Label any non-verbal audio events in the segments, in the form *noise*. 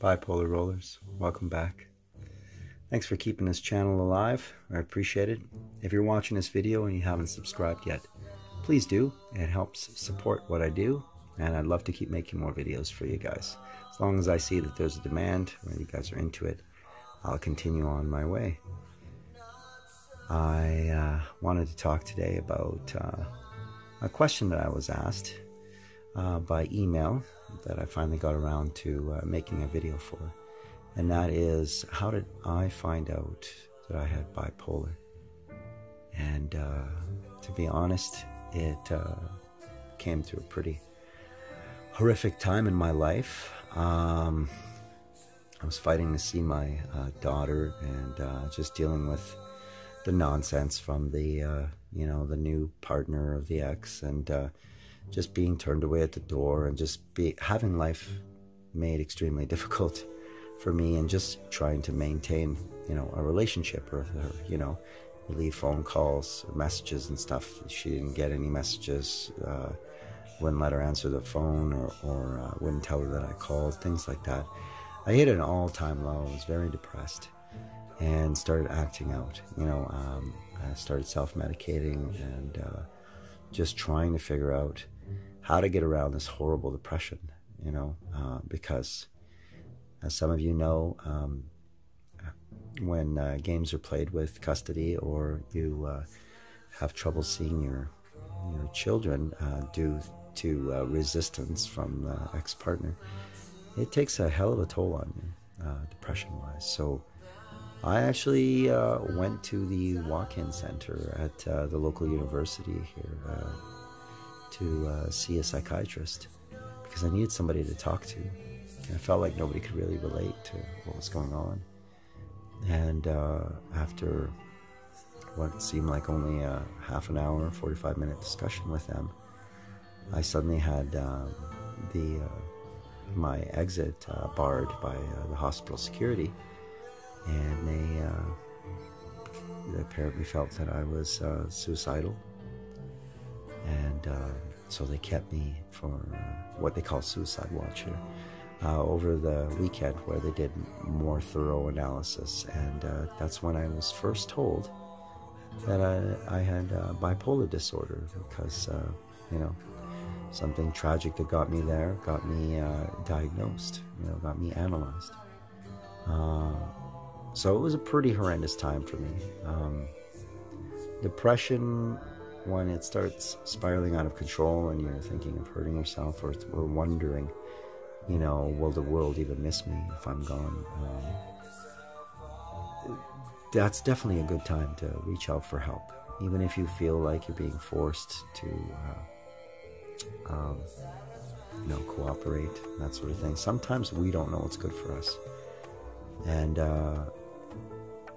Bipolar Rollers, welcome back. Thanks for keeping this channel alive. I appreciate it. If you're watching this video and you haven't subscribed yet, please do. It helps support what I do, and I'd love to keep making more videos for you guys. As long as I see that there's a demand, or you guys are into it, I'll continue on my way. I uh, wanted to talk today about uh, a question that I was asked uh, by email that I finally got around to uh, making a video for. And that is how did I find out that I had bipolar? And uh, to be honest, it uh, came through a pretty horrific time in my life. Um, I was fighting to see my uh, daughter and uh, just dealing with the nonsense from the, you know, the new partner of the ex and just being turned away at the door and just be having life made extremely *laughs* difficult for me and just trying to maintain you know a relationship or, you know leave phone calls messages and stuff. She didn't get any messages uh, wouldn't let her answer the phone or, or uh, wouldn't tell her that i called things like that. I hit an all-time low. I was very depressed and started acting out you know um, i started self-medicating and uh, just trying to figure out how to get around this horrible depression, you know, uh, because as some of you know, um, when uh, games are played with custody or you uh, have trouble seeing your your children uh, due to uh, resistance from the ex-partner, it takes a hell of a toll on you, uh, depression-wise. So. I actually went to the walk-in center at the local university here to uh, see a psychiatrist because I needed somebody to talk to. And I felt like nobody could really relate to what was going on. And uh, after what seemed like only a half an hour, 45 minute discussion with them, I suddenly had um, the uh, my exit uh, barred by uh, the hospital security, and they, uh, they apparently felt that I was suicidal and uh, so they kept me for uh, what they call suicide watch here uh, over the weekend, where they did more thorough analysis, and uh, that's when I was first told that I, I had bipolar disorder because you know something tragic that got me there got me diagnosed, you know, got me analyzed. so it was a pretty horrendous time for me. Um, depression when it starts spiraling out of control and you're thinking of hurting yourself or, or wondering, you know, will the world even miss me if I'm gone? Um, that's definitely a good time to reach out for help, even if you feel like you're being forced to, uh, um, you know, cooperate, that sort of thing. Sometimes we don't know what's good for us. And, uh,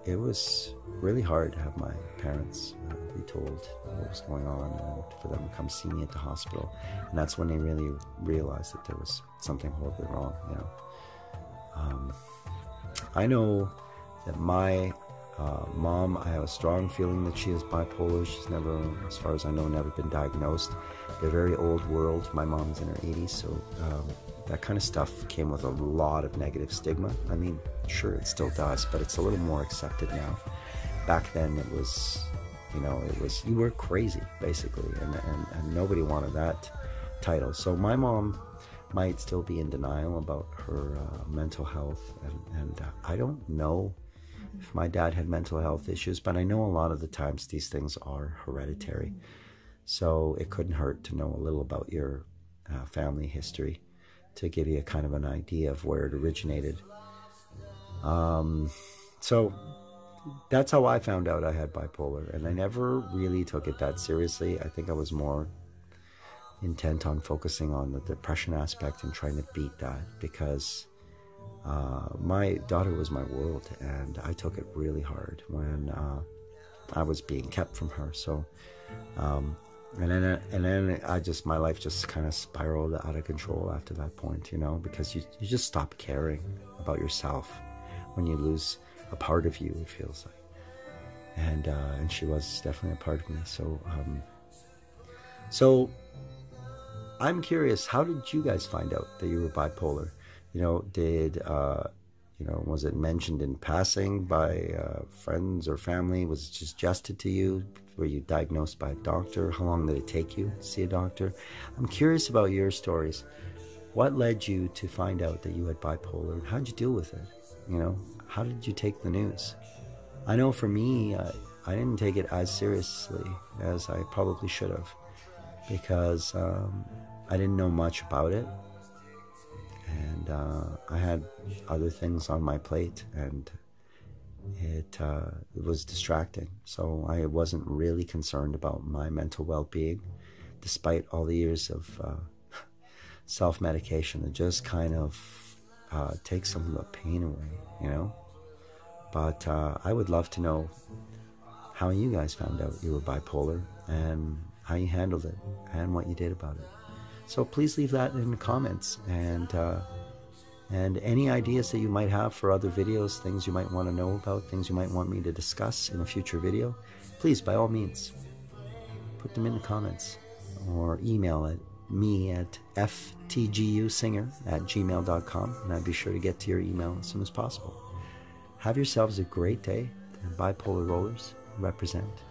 it was really hard to have my parents uh, told what was going on and for them to come see me at the hospital. And that's when they really realized that there was something horribly wrong, you know. Um, I know that my uh, mom, I have a strong feeling that she is bipolar. She's never, as far as I know, never been diagnosed. They're very old world. My mom's in her 80s, so um, that kind of stuff came with a lot of negative stigma. I mean, sure, it still does, but it's a little more accepted now. Back then, it was, you know, it was, you were crazy, basically, and, and, and nobody wanted that title. So my mom might still be in denial about her uh, mental health, and, and uh, I don't know if my dad had mental health issues, but I know a lot of the times these things are hereditary. So it couldn't hurt to know a little about your uh, family history to give you a kind of an idea of where it originated. Um, so that's how I found out I had bipolar, and I never really took it that seriously. I think I was more intent on focusing on the depression aspect and trying to beat that because uh, my daughter was my world, and I took it really hard when uh, I was being kept from her. So um, and then and then I just my life just kind of spiraled out of control after that point, you know, because you you just stop caring about yourself when you lose a part of you. It feels like, and uh, and she was definitely a part of me. So um, so I'm curious, how did you guys find out that you were bipolar? you know, did uh, you know, was it mentioned in passing by uh, friends or family? Was it just suggested to you? Were you diagnosed by a doctor? How long did it take you to see a doctor? I'm curious about your stories. What led you to find out that you had bipolar? How did you deal with it? You know, how did you take the news? I know for me, I, I didn't take it as seriously as I probably should have because um, I didn't know much about it and uh, I had other things on my plate, and it uh, it was distracting. So I wasn't really concerned about my mental well-being, despite all the years of uh, *laughs* self-medication. It just kind of uh, takes some of the pain away, you know. But uh, I would love to know how you guys found out you were bipolar and how you handled it and what you did about it. So please leave that in the comments and uh, and any ideas that you might have for other videos, things you might want to know about, things you might want me to discuss in a future video, please by all means put them in the comments or email at me at ftgusinger at gmail.com and I'd be sure to get to your email as soon as possible. Have yourselves a great day and bipolar rollers represent.